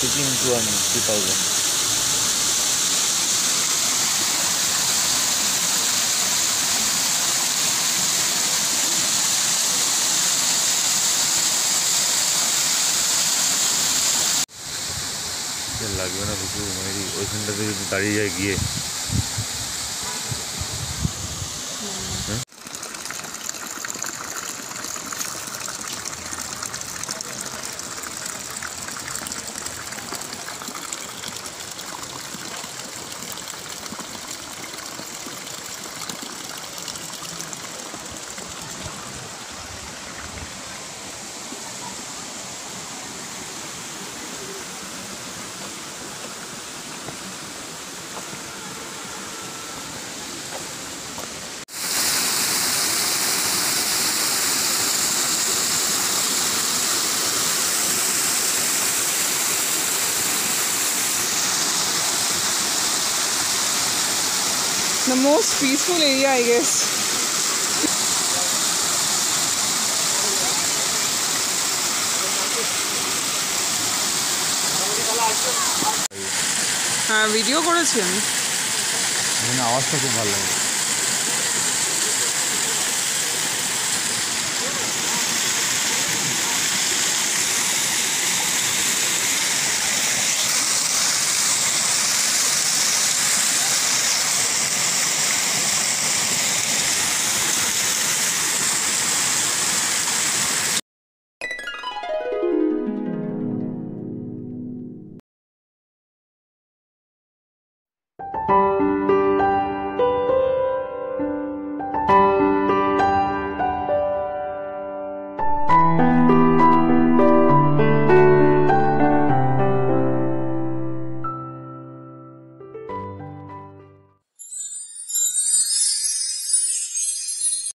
everything to one 2000 লাগবে না কিছু মানে ওইখানটাতে যদি দাঁড়িয়ে যায় গিয়ে The most peaceful area, I guess. হ্যাঁ ভিডিও করেছি আমি মানে আওয়াজটা খুব ভালো লাগে